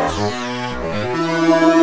Oh,